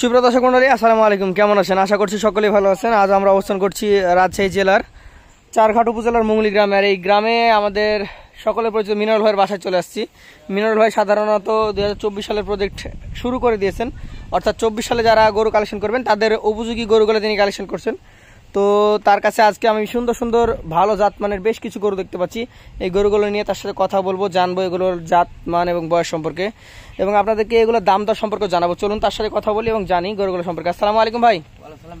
সুপ্রিয় দর্শক মন্ডলী, আসসালামু আলাইকুম। কেমন আছেন? আশা করছি সকলেই ভালো আছেন। আজ আমরা অবস্থান করছি রাজশাহী জেলার চারঘাট উপজেলার মুঙ্গলি গ্রামে। আর এই গ্রামে আমাদের সকলে পরিচিত মিনারল ভাইয়ের বাসায় চলে আসছি। মিনারল ভাই সাধারণত দু সালের প্রজেক্ট শুরু করে দিয়েছেন। অর্থাৎ চব্বিশ সালে যারা গরু কালেকশন করবেন, তাদের উপযোগী গরুগুলো তিনি কালেকশন করছেন। তো তার কাছে আজকে আমি সুন্দর সুন্দর ভালো জাত মানের বেশ কিছু গরু দেখতে পাচ্ছি। এই গরুগুলো নিয়ে তার সাথে কথা বলব জানব এগুলোর জাত মান এবং বয়স সম্পর্কে। এবং আপনাদেরকে এগুলোর দাম দর সম্পর্কে জানাব। চলুন তার সাথে কথা বলি এবং জানি গরুগুলো সম্পর্কে। আসসালামু আলাইকুম ভাই।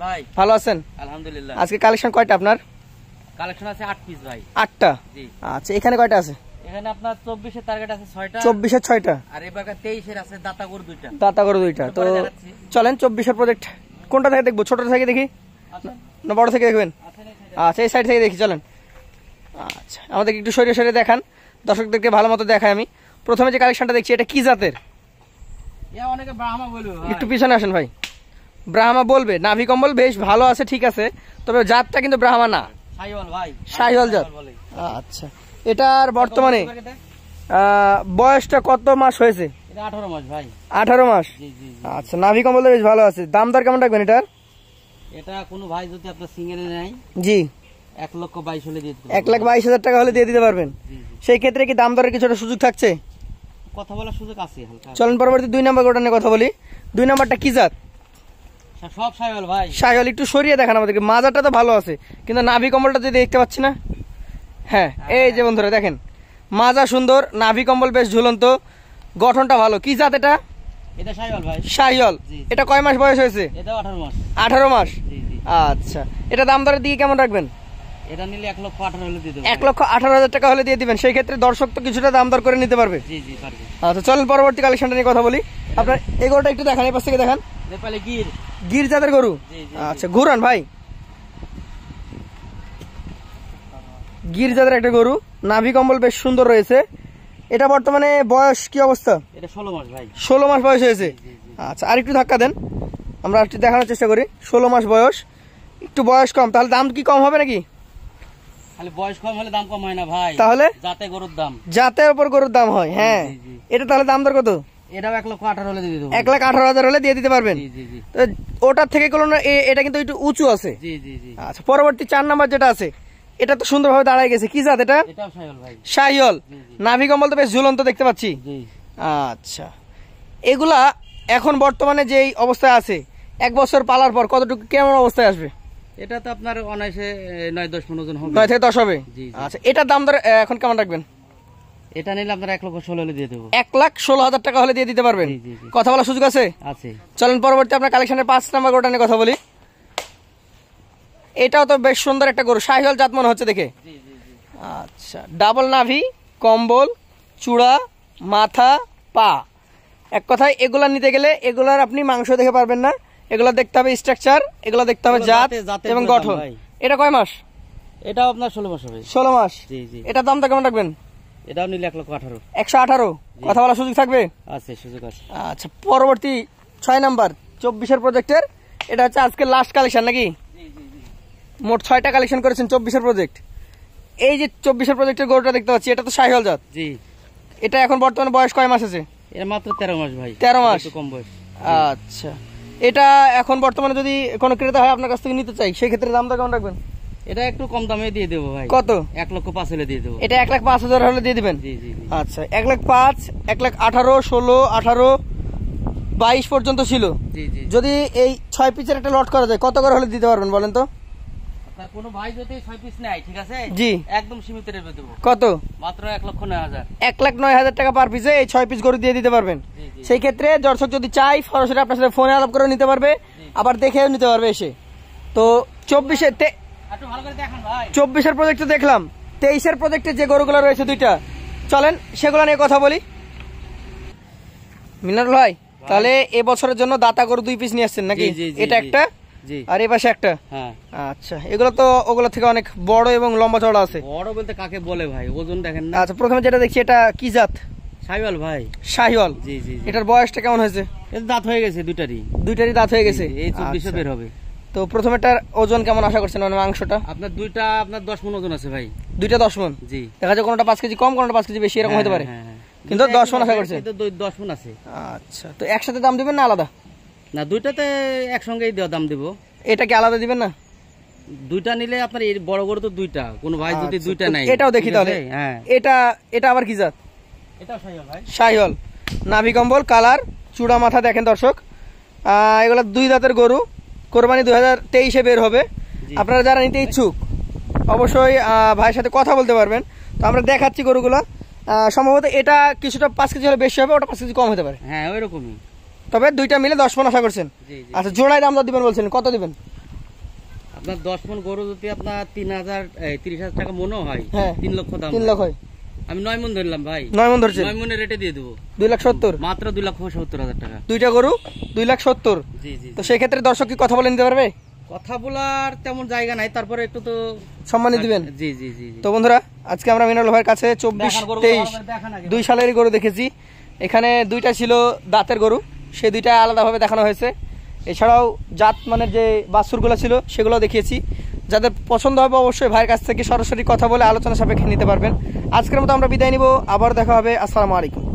ভাই। ভালো আছেন? আলহামদুলিল্লাহ। আজকে কালেকশন কয়টা আপনার? কালেকশন আছে আট পিস ভাই। আটটা? জি। আচ্ছা এখানে কয়টা আছে? এখানে আপনার চব্বিশের টার্গেট আছে ছয়টা। চব্বিশের ছয়টা? আর এবার তেইশের আছে দাতা গরু দুইটা। দাতা গরু দুইটা। তো পরে দেখাচ্ছি। চলেন চব্বিশের প্রজেক্ট কোনটা থেকে দেখব? ছোট থেকে দেখি। আছেন না বড় থেকে দেখবেন? আচ্ছা এই সাইড থেকে দেখি চলেন। আচ্ছা আমাদেরকে একটু সরিয়ে সরিয়ে দেখান। দর্শকদেরকে ভালো মতো দেখাই আমি। প্রথমে যে কালেকশনটা দেখছি এটা কি জাতের? একটু পিছনে আসেন ভাই। ব্রাহ্মা বলবে নাভি কম্বল বেশ ভালো আছে ঠিক আছে তবে জাতটা কিন্তু ব্রাহ্মা না। সাইওয়াল ভাই। জাত। আচ্ছা এটার বর্তমানে বয়সটা কত মাস হয়েছে? আঠারো মাস আঠারো মাস। আচ্ছা নাভি কম্বল বেশ ভালো আছে। দাম দর কেমন রাখবেন এটার? এটা কোনো ভাই যদি আপনার সিঙ্গেলে নেয় জি। এক লক্ষ বাইশ হলে দিয়ে এক লাখ বাইশ হাজার টাকা হলে দিয়ে দিতে পারবেন। সেই ক্ষেত্রে কি দাম দরের কিছুটা সুযোগ থাকছে? কথা বলার সুযোগ আছে হালকা। চলেন পরবর্তী দুই নাম্বার গোটা নিয়ে কথা বলি। দুই নাম্বারটা কি জাত? সব সাইওয়াল ভাই। সাইহল একটু সরিয়ে দেখান আমাদেরকে। মাজারটা তো ভালো আছে কিন্তু নাভি কম্বলটা যদি দেখতে পাচ্ছি না। হ্যাঁ এই যে বন্ধুরা দেখেন। মাজা সুন্দর নাভি কম্বল বেশ ঝুলন্ত। গঠনটা ভালো। কি জাত এটা? এটা ভাই। এটা কয় মাস বয়স হয়েছে? আঠারো মাস। আঠারো মাস? জি জি। আচ্ছা। এটা দাম দরের দিকে কেমন রাখবেন? এটা নিলে এক লক্ষ আঠারো হলে দিয়ে দেবো। এক লক্ষ আঠারো হাজার টাকা হলে দিয়ে দিবেন। সেই ক্ষেত্রে দর্শক তো কিছুটা দাম দর করে নিতে পারবে। জি জি পারবে। আচ্ছা চলেন পরবর্তী কালেকশনটা নিয়ে কথা বলি। আপনার এই গরুটা একটু দেখান এই পাশ থেকে দেখান। নেপালে গির। গির জাতের গরু? আচ্ছা ঘুরান ভাই। গির জাতের একটা গরু। নাভি কম্বল বেশ সুন্দর রয়েছে। এটা বর্তমানে বয়স কি অবস্থা? এটা ষোলো মাস ভাই। ষোলো মাস বয়স হয়েছে? আচ্ছা আর একটু ধাক্কা দেন। আমরা একটু দেখানোর চেষ্টা করি। ষোলো মাস বয়স। একটু বয়স কম। তাহলে দাম কি কম হবে নাকি? খালি বয়স কম হলে দাম কম হয় না ভাই। তাহলে? যাতে গরুর দাম। জাতের উপর গরুর দাম হয় হ্যাঁ। এটা তাহলে দাম দর কত? এটাও এক লক্ষ আঠারো হলে দিয়ে দেবো। এক লাখ আঠারো হাজার হলে দিয়ে দিতে পারবেন। ওটার থেকে কোনো এটা কিন্তু একটু উঁচু আছে। আচ্ছা পরবর্তী চার নাম্বার যেটা আছে এটা তো সুন্দরভাবে দাঁড়ায় গেছে। কি জাত এটা? জি। নাভি কম্বল তো বেশ ঝুলন্ত দেখতে পাচ্ছি। আচ্ছা। এগুলা এখন বর্তমানে যেই অবস্থায় আছে এক বছর পালার পর কতটুকু কেমন অবস্থায় আসবে? এটা তো আপনার অনায়াসে নয় দশ পনেরো জন হবে। নয় থেকে দশ হবে। আচ্ছা এটার দাম এ, এখন কেমন রাখবেন? এটা নিলে আপনার এক লক্ষ ষোলো হলে দিয়ে দেবো। এক লাখ ষোলো হাজার টাকা হলে দিয়ে দিতে পারবেন। কথা বলার সুযোগ আছে? আছে। চলেন পরবর্তী আপনার কালেকশনের পাঁচ নাম্বার গরুটা নিয়ে কথা বলি। এটাও তো বেশ সুন্দর একটা গরু। শাহিওল জাত মনে হচ্ছে দেখে? আচ্ছা ডাবল নাভি কম্বল চূড়া মাথা পা। এক কথায় এগুলা নিতে গেলে এগুলার আপনি মাংস দেখে পারবেন না। এগুলা দেখতে হবে স্ট্রাকচার এগুলা দেখতে হবে জাত এবং গঠন। এটা কয় মাস? এটাও আপনার ষোলো মাস হবে। ষোলো মাস? জি জি। এটা দামটা কেমন রাখবেন? এটাও নিলে এক লক্ষ আঠারো। একশো আঠারো? কথা বলার সুযোগ থাকবে? আছে সুযোগ আছে। আচ্ছা পরবর্তী ছয় নাম্বার চব্বিশের প্রজেক্টের এটা হচ্ছে আজকে লাস্ট কালেকশন নাকি? মোট ছয়টা কালেকশন করেছেন চব্বিশের প্রজেক্ট এই যে চব্বিশের প্রজেক্টের গরুটা দেখতে পাচ্ছি এটা তো শাহিওল জাত। জি। এটা এখন বর্তমানে বয়স কয় মাস আছে? এটা মাত্র তেরো মাস ভাই। 13 মাস? কম বয়স। আচ্ছা। এটা এখন বর্তমানে যদি কোনো ক্রেতা হয় আপনার কাছ থেকে নিতে চাই সেই ক্ষেত্রে দামটা কেমন রাখবেন? এটা একটু কম দামে দিয়ে দেবো ভাই। কত? এক লক্ষ পাঁচ হলে দিয়ে দেবো। এটা এক লাখ পাঁচ হাজার হলে দিয়ে দিবেন? আচ্ছা এক লাখ পাঁচ এক লাখ আঠারো ষোলো আঠারো বাইশ পর্যন্ত ছিল। যদি এই ছয় পিসের একটা লট করা যায় কত করে হলে দিতে পারবেন বলেন তো? আপনার কোনো ভাই যদি ছয় পিস নেয় ঠিক আছে? জি। একদম সীমিত রেটে দেবো। কত? মাত্র এক লক্ষ নয় হাজার। এক লাখ নয় হাজার টাকা পার পিসে এই ছয় পিস গরু দিয়ে দিতে পারবেন। জি জি। সেই ক্ষেত্রে দর্শক যদি চাই সরাসরি আপনার সাথে ফোনে আলাপ করে নিতে পারবে আবার দেখেও নিতে পারবে এসে। তো চব্বিশে একটু ভালো করে দেখান ভাই। চব্বিশের প্রজেক্টে দেখলাম তেইশের প্রজেক্টে যে গরুগুলো রয়েছে দুইটা। চলেন সেগুলো নিয়ে কথা বলি। মিনার ভাই তাহলে এবছরের জন্য দাতা গরু দুই পিস নিয়ে আসছেন নাকি? এটা একটা? আর এই পাশে একটা? হ্যাঁ। আচ্ছা এগুলো তো ওগুলো থেকে অনেক বড় এবং লম্বা চড়া আছে। বড় বলতে কাকে বলে ভাই? ওজন দেখেন না। আচ্ছা প্রথমে যেটা দেখছি এটা কি জাত? সাইওয়াল ভাই। শাহিওয়াল জি জি জি। এটার বয়সটা কেমন হয়েছে? দাঁত হয়ে গেছে দুটারই দুইটারই দাঁত হয়ে গেছে? এই চব্বিশে। বের হবে। তো প্রথমেটার ওজন কেমন আশা করছেন মানে মাংসটা? আপনার দুইটা আপনার দশ মন ওজন আছে ভাই। দুইটা দশ মন জি। দেখা যায় কোনোটা পাঁচ কেজি কম কোনোটা পাঁচ কেজি বেশি এরকম হতে পারে। হ্যাঁ, হ্যাঁ, হ্যাঁ। কিন্তু দশ মন আশা দুই- দশ মন আছে। আচ্ছা তো একসাথে দাম দিবেন না আলাদা? না দুইটাতে একসঙ্গেই দেওয়া দাম দিব। এটা কি আলাদা দিবেন না? দুইটা নিলে আপনার এই বড় গরু তো দুইটা কোন ভাই যদি আচ্ছা, দুইটা নাই এটাও দেখি তাহলে। হ্যাঁ। এটা এটা আবার কি জাত? এটাও সাইওয়াল ভাই। শাহিওয়াল নাভি কম্বল কালার চূড়া মাথা দেখেন দর্শক। এগুলো দুই দাঁতের গরু। কোরবানি দুই হাজার তেইশে বের হবে। আপনারা যারা নিতে ইচ্ছুক অবশ্যই ভাইয়ের সাথে কথা বলতে পারবেন। তো আমরা দেখাচ্ছি গরুগুলো। সম্ভবত এটা কিছুটা পাঁচ কেজি হলে বেশি হবে ওটা পাঁচ কেজি কম হতে পারে। হ্যাঁ ওই রকমই তবে দুইটা মিলে দশ মন আশা করছেন? আচ্ছা জোড়ায় দাম দিবেন বলছেন কত দিবেন? আপনার দশ মন গরু যদি আপনার তিন হাজার তিরিশ হাজার টাকা মনে হয় হ্যাঁ। তিন লক্ষ দাম তিন লক্ষ হয়। আমি নয় মন ধরলাম ভাই। নয় মন ধরছেন? নয় মনের রেটে দিয়ে দেবো। দুই লাখ সত্তর? মাত্র দুই লক্ষ সত্তর হাজার টাকা। দুইটা গরু দুই লাখ সত্তর? জি জি তো সেই ক্ষেত্রে দর্শক কি কথা বলে নিতে পারবে? কথা বলার তেমন জায়গা নাই তারপরে একটু তো সম্মানিত দিবেন? জি জি জি তো বন্ধুরা আজকে আমরা মিনাল ভাইয়ের কাছে চব্বিশ তেইশ। দুই সালের গরু দেখেছি। এখানে দুইটা ছিল দাঁতের গরু। সেই দুইটা আলাদাভাবে দেখানো হয়েছে। এছাড়াও জাত মানের যে বাছুরগুলো ছিল সেগুলো দেখিয়েছি। যাদের পছন্দ হবে অবশ্যই ভাইয়ের কাছ থেকে সরাসরি কথা বলে আলোচনা সাপেক্ষে নিতে পারবেন। আজকের মতো আমরা বিদায় নিব, আবার দেখা হবে। আসসালামু আলাইকুম।